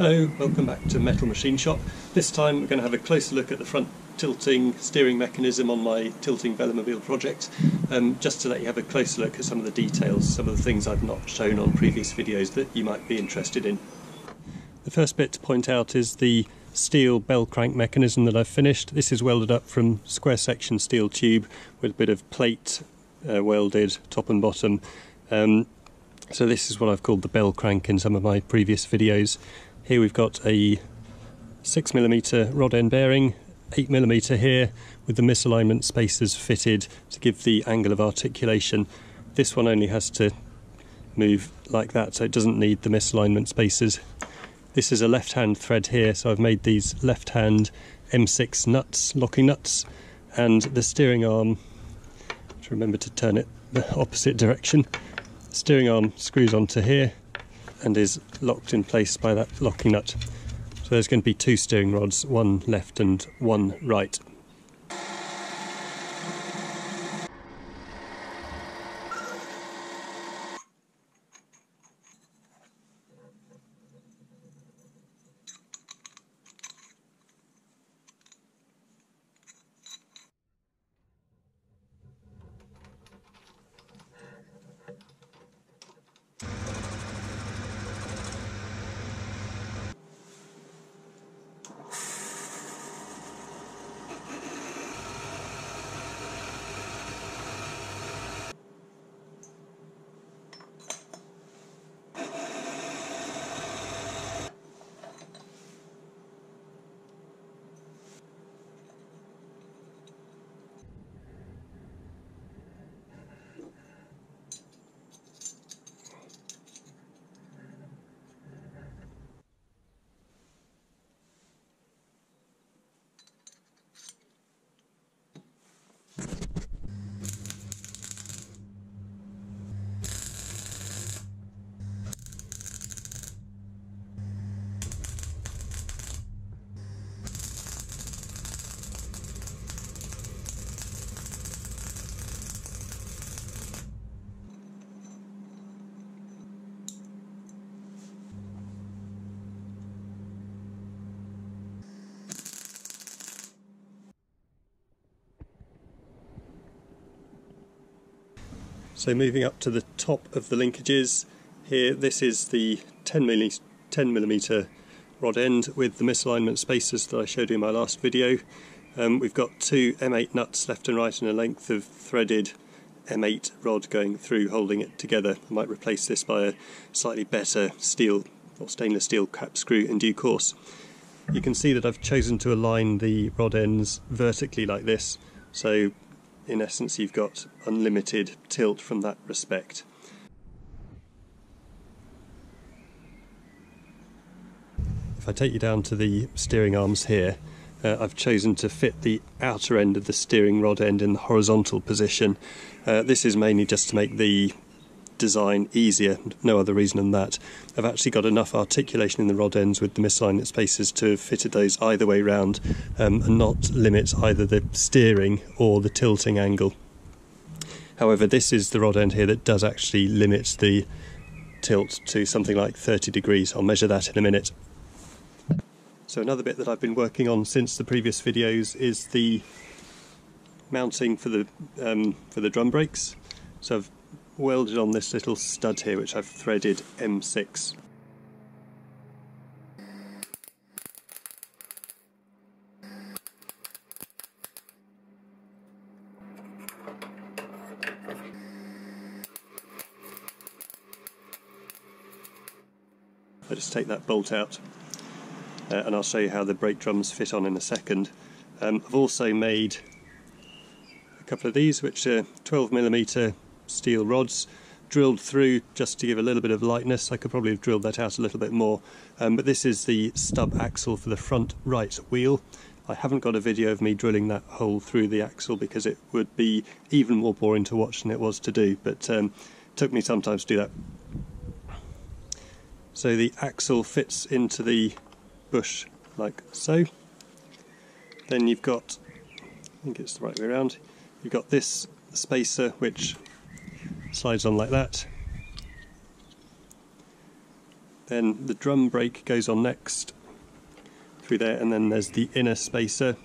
Hello, welcome back to Metal Machine Shop. This time we're going to have a closer look at the front tilting steering mechanism on my tilting Velomobile project, um, just to let you have a closer look at some of the details, some of the things I've not shown on previous videos that you might be interested in. The first bit to point out is the steel bell crank mechanism that I've finished. This is welded up from square section steel tube with a bit of plate uh, welded top and bottom. Um, so this is what I've called the bell crank in some of my previous videos. Here we've got a 6mm rod end bearing, 8mm here with the misalignment spacers fitted to give the angle of articulation. This one only has to move like that so it doesn't need the misalignment spacers. This is a left hand thread here so I've made these left hand M6 nuts, locking nuts and the steering arm, to remember to turn it the opposite direction, steering arm screws onto here and is locked in place by that locking nut. So there's going to be two steering rods, one left and one right. So moving up to the top of the linkages, here this is the 10 millimeter rod end with the misalignment spacers that I showed you in my last video. Um, we've got two M8 nuts left and right and a length of threaded M8 rod going through holding it together. I might replace this by a slightly better steel or stainless steel cap screw in due course. You can see that I've chosen to align the rod ends vertically like this so in essence you've got unlimited tilt from that respect. If I take you down to the steering arms here, uh, I've chosen to fit the outer end of the steering rod end in the horizontal position. Uh, this is mainly just to make the design easier, no other reason than that. I've actually got enough articulation in the rod ends with the misalignment spaces to have fitted those either way round um, and not limit either the steering or the tilting angle. However, this is the rod end here that does actually limit the tilt to something like 30 degrees. I'll measure that in a minute. So another bit that I've been working on since the previous videos is the mounting for the um, for the drum brakes. So I've welded on this little stud here which I've threaded M6. I just take that bolt out uh, and I'll show you how the brake drums fit on in a second. Um, I've also made a couple of these which are 12mm steel rods drilled through just to give a little bit of lightness. I could probably have drilled that out a little bit more. Um, but this is the stub axle for the front right wheel. I haven't got a video of me drilling that hole through the axle because it would be even more boring to watch than it was to do, but um, took me some time to do that. So the axle fits into the bush like so. Then you've got, I think it's the right way around, you've got this spacer which slides on like that. Then the drum brake goes on next through there, and then there's the inner spacer.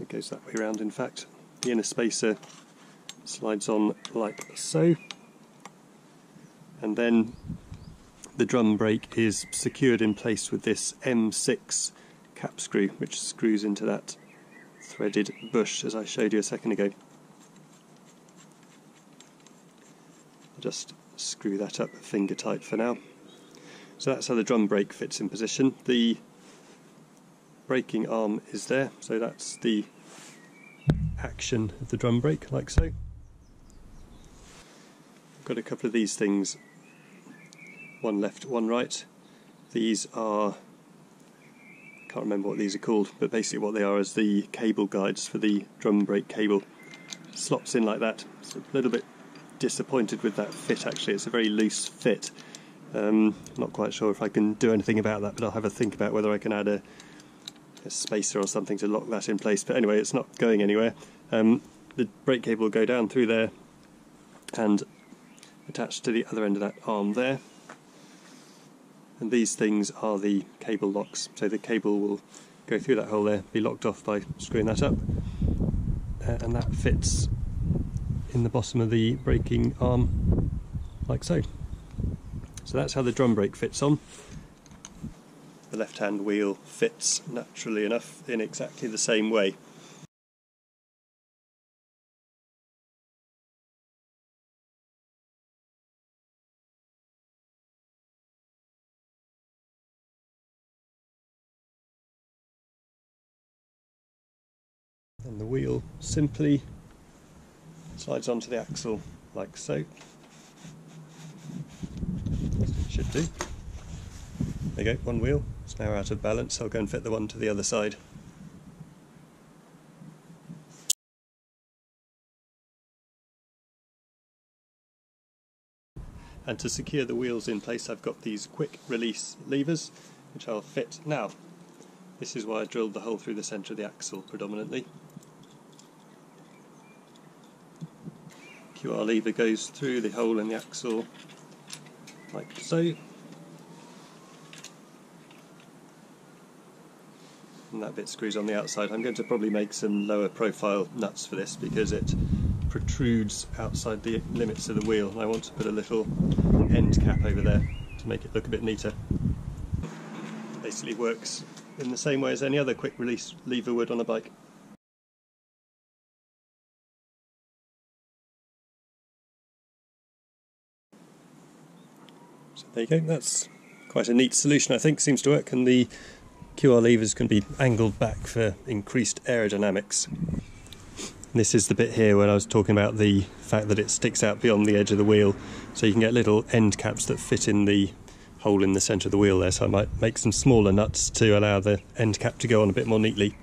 It goes that way around, in fact. The inner spacer slides on like so, and then the drum brake is secured in place with this M6 cap screw, which screws into that threaded bush as I showed you a second ago. I'll just screw that up finger tight for now. So that's how the drum brake fits in position. The braking arm is there, so that's the action of the drum brake, like so. I've got a couple of these things, one left, one right. These are, can't remember what these are called, but basically what they are is the cable guides for the drum brake cable. Slots in like that. It's a little bit disappointed with that fit actually, it's a very loose fit. Um, not quite sure if I can do anything about that, but I'll have a think about whether I can add a, a spacer or something to lock that in place. But anyway, it's not going anywhere. Um, the brake cable will go down through there and attach to the other end of that arm there. And these things are the cable locks. So the cable will go through that hole there, be locked off by screwing that up, uh, and that fits in the bottom of the braking arm like so. So that's how the drum brake fits on. The left hand wheel fits naturally enough in exactly the same way. And the wheel simply slides onto the axle like so should do. There you go, one wheel. It's now out of balance. I'll go and fit the one to the other side. And to secure the wheels in place I've got these quick release levers which I'll fit now. This is why I drilled the hole through the centre of the axle predominantly. QR lever goes through the hole in the axle like so. And that bit screws on the outside. I'm going to probably make some lower profile nuts for this because it protrudes outside the limits of the wheel and I want to put a little end cap over there to make it look a bit neater. Basically works in the same way as any other quick release lever would on a bike. There you go, that's quite a neat solution I think, seems to work and the QR levers can be angled back for increased aerodynamics. This is the bit here where I was talking about the fact that it sticks out beyond the edge of the wheel so you can get little end caps that fit in the hole in the centre of the wheel there so I might make some smaller nuts to allow the end cap to go on a bit more neatly.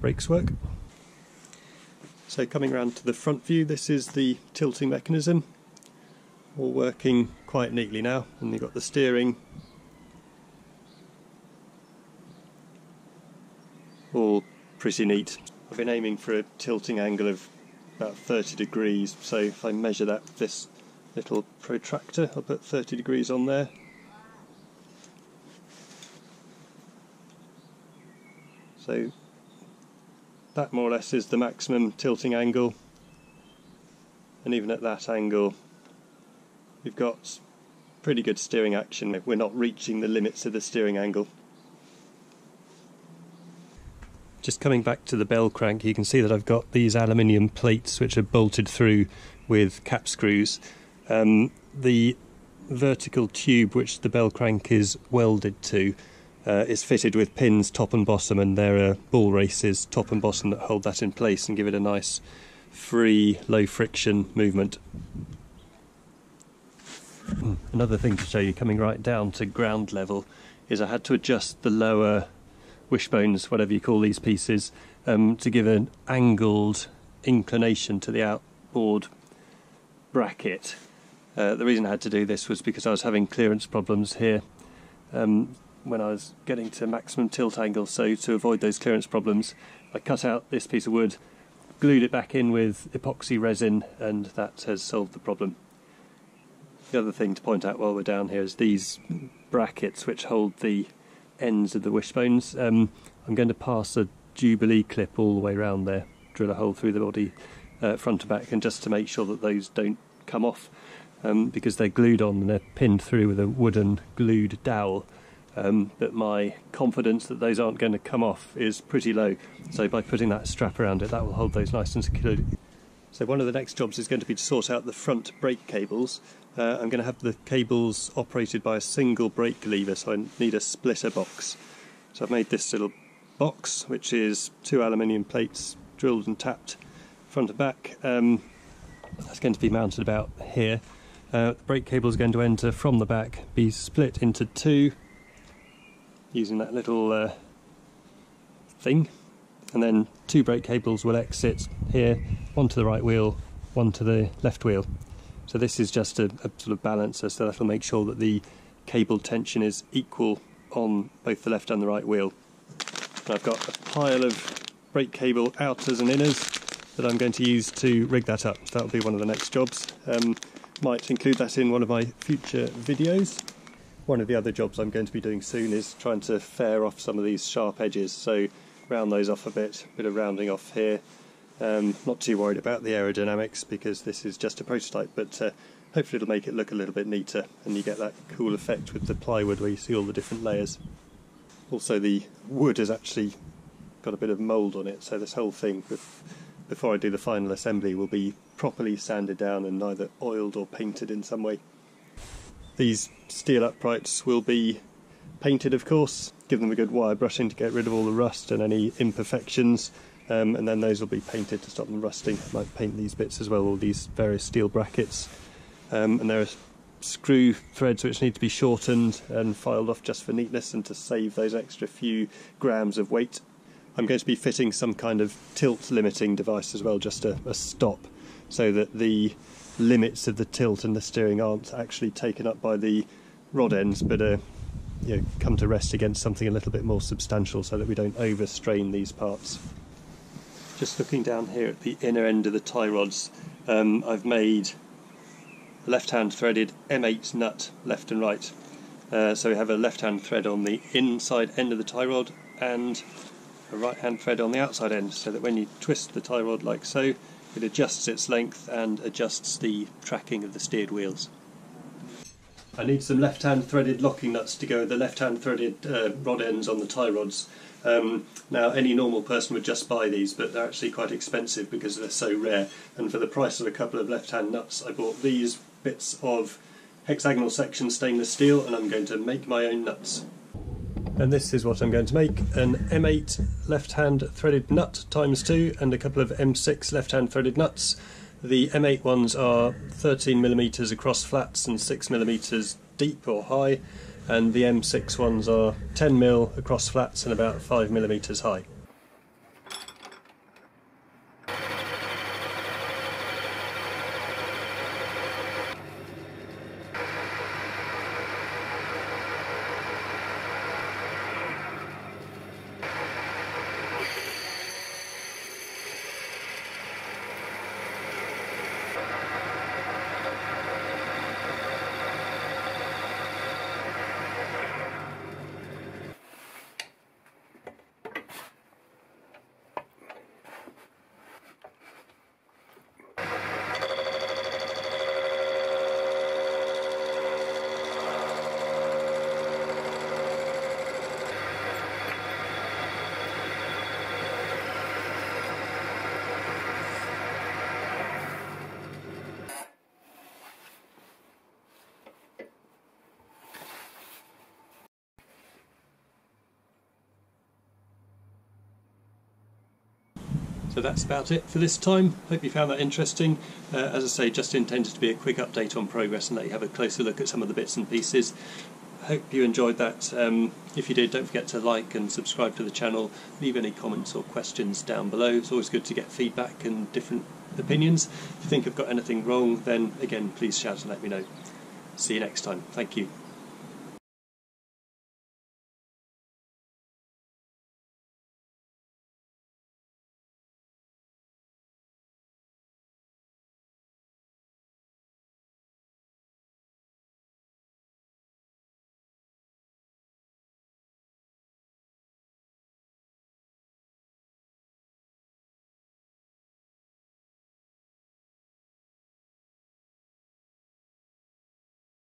Brakes work. So coming around to the front view, this is the tilting mechanism, all working quite neatly now, and you've got the steering all pretty neat. I've been aiming for a tilting angle of about 30 degrees, so if I measure that with this little protractor, I'll put 30 degrees on there. So that more or less is the maximum tilting angle. And even at that angle we've got pretty good steering action. We're not reaching the limits of the steering angle. Just coming back to the bell crank you can see that I've got these aluminium plates which are bolted through with cap screws. Um, the vertical tube which the bell crank is welded to uh, is fitted with pins top and bottom, and there are ball races top and bottom that hold that in place and give it a nice free, low friction movement. Hmm. Another thing to show you coming right down to ground level is I had to adjust the lower wishbones, whatever you call these pieces, um, to give an angled inclination to the outboard bracket. Uh, the reason I had to do this was because I was having clearance problems here. Um, when I was getting to maximum tilt angle. So to avoid those clearance problems, I cut out this piece of wood, glued it back in with epoxy resin and that has solved the problem. The other thing to point out while we're down here is these brackets which hold the ends of the wishbones. Um, I'm going to pass a Jubilee clip all the way around there, drill a hole through the body uh, front to back and just to make sure that those don't come off um, because they're glued on and they're pinned through with a wooden glued dowel. Um, but my confidence that those aren't going to come off is pretty low. So by putting that strap around it, that will hold those nice and secure. So one of the next jobs is going to be to sort out the front brake cables. Uh, I'm going to have the cables operated by a single brake lever, so I need a splitter box. So I've made this little box, which is two aluminium plates drilled and tapped front and back. Um, that's going to be mounted about here. Uh, the brake cable is going to enter from the back, be split into two using that little uh, thing, and then two brake cables will exit here, one to the right wheel, one to the left wheel. So this is just a, a sort of balancer, so that'll make sure that the cable tension is equal on both the left and the right wheel. And I've got a pile of brake cable outers and inners that I'm going to use to rig that up. So that'll be one of the next jobs. Um, might include that in one of my future videos. One of the other jobs I'm going to be doing soon is trying to fair off some of these sharp edges, so round those off a bit, a bit of rounding off here. Um, not too worried about the aerodynamics because this is just a prototype, but uh, hopefully it'll make it look a little bit neater and you get that cool effect with the plywood where you see all the different layers. Also the wood has actually got a bit of mould on it, so this whole thing before I do the final assembly will be properly sanded down and either oiled or painted in some way. These steel uprights will be painted of course, give them a good wire brushing to get rid of all the rust and any imperfections um, and then those will be painted to stop them rusting. I might paint these bits as well, all these various steel brackets. Um, and there are screw threads which need to be shortened and filed off just for neatness and to save those extra few grams of weight I'm going to be fitting some kind of tilt limiting device as well, just a, a stop, so that the limits of the tilt and the steering aren't actually taken up by the rod ends, but uh, you know, come to rest against something a little bit more substantial so that we don't overstrain these parts. Just looking down here at the inner end of the tie rods, um, I've made left-hand threaded M8 nut left and right. Uh, so we have a left-hand thread on the inside end of the tie rod and a right hand thread on the outside end so that when you twist the tie rod like so it adjusts its length and adjusts the tracking of the steered wheels. I need some left hand threaded locking nuts to go with the left hand threaded uh, rod ends on the tie rods. Um, now any normal person would just buy these but they're actually quite expensive because they're so rare and for the price of a couple of left hand nuts I bought these bits of hexagonal section stainless steel and I'm going to make my own nuts and this is what I'm going to make an M8 left hand threaded nut times 2 and a couple of M6 left hand threaded nuts. The M8 ones are 13mm across flats and 6mm deep or high and the M6 ones are 10mm across flats and about 5mm high. So that's about it for this time. Hope you found that interesting. Uh, as I say, just intended to be a quick update on progress and let you have a closer look at some of the bits and pieces. Hope you enjoyed that. Um, if you did, don't forget to like and subscribe to the channel. Leave any comments or questions down below. It's always good to get feedback and different opinions. If you think I've got anything wrong, then again, please shout and let me know. See you next time. Thank you.